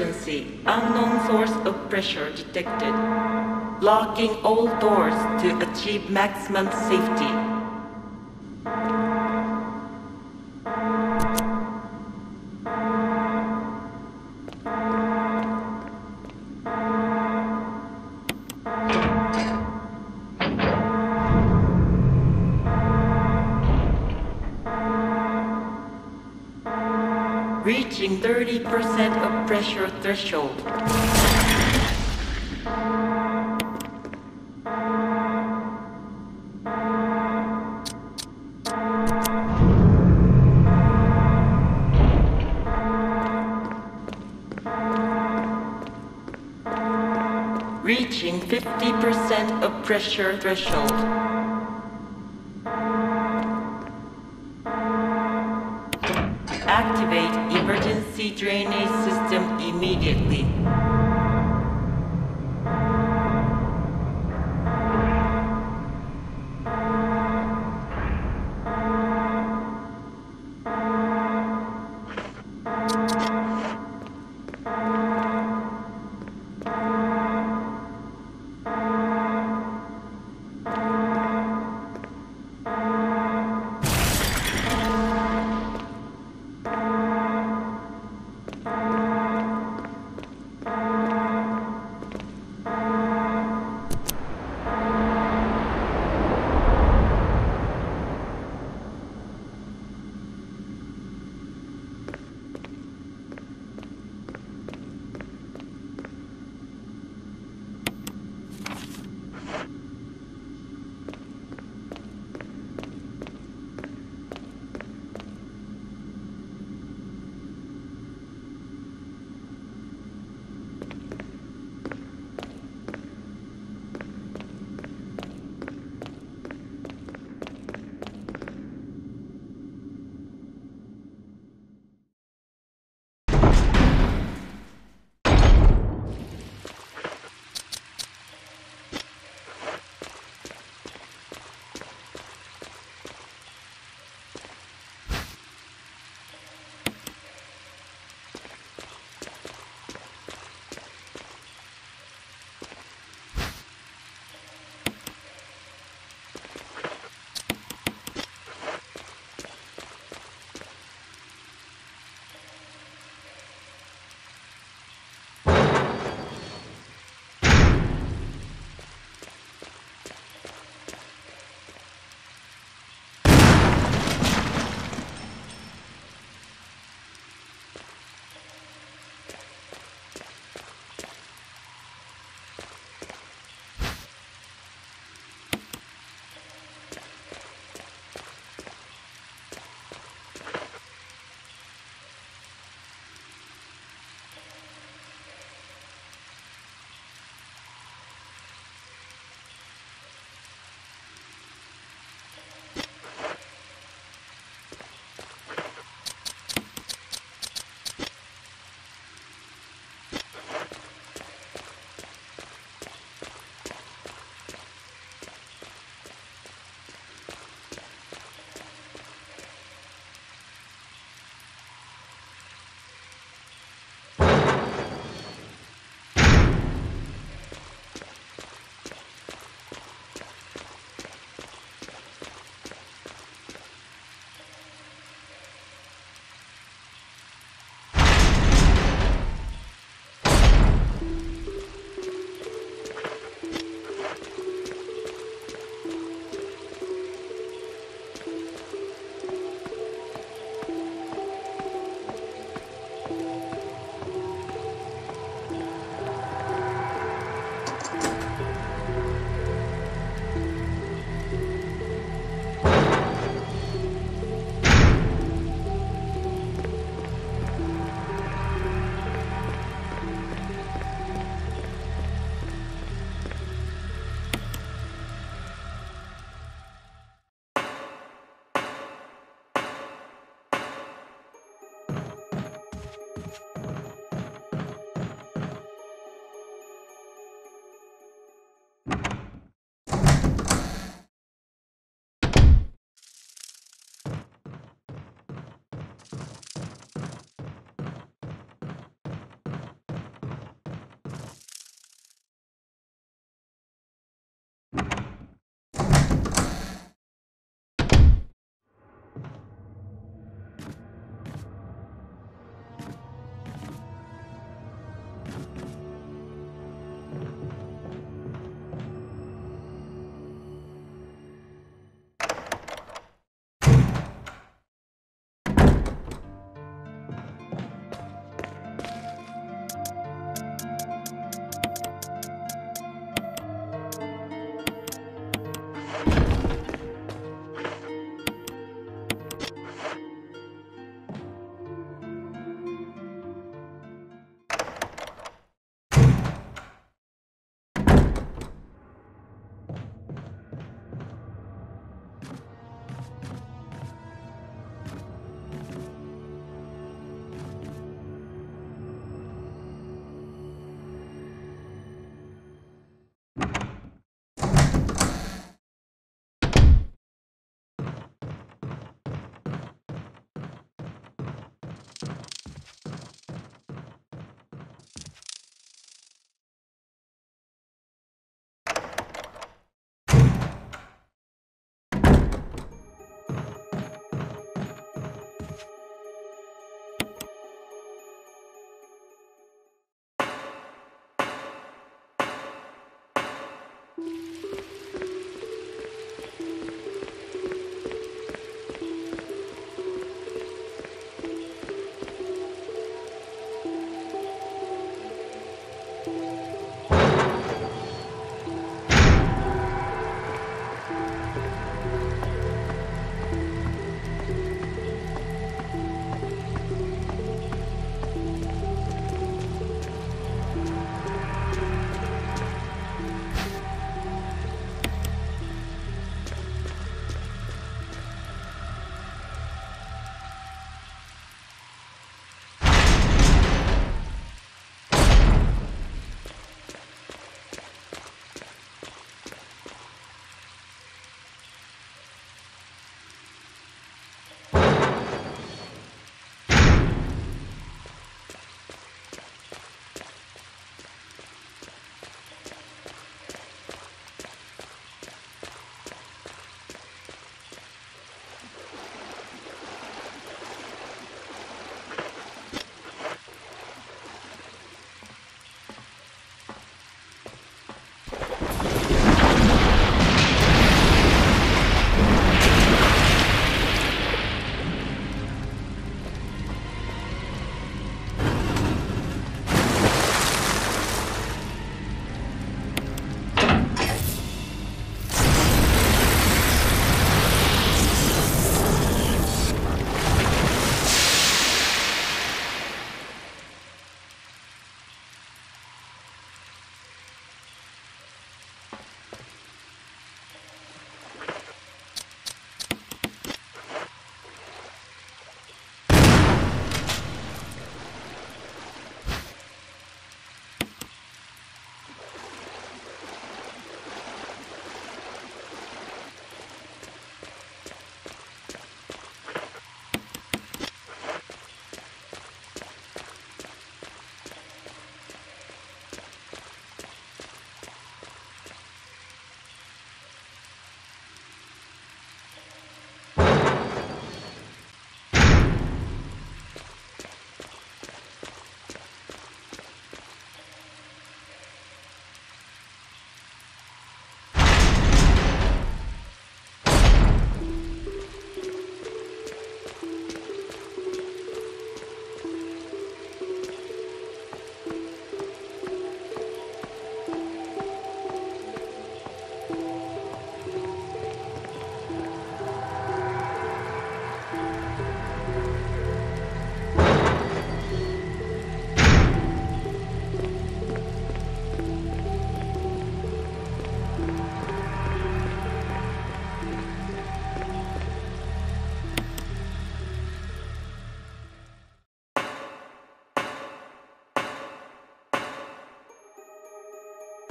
Emergency. Unknown source of pressure detected. Locking all doors to achieve maximum safety. Reaching 30% of pressure threshold. Reaching 50% of pressure threshold. Drainage system immediately.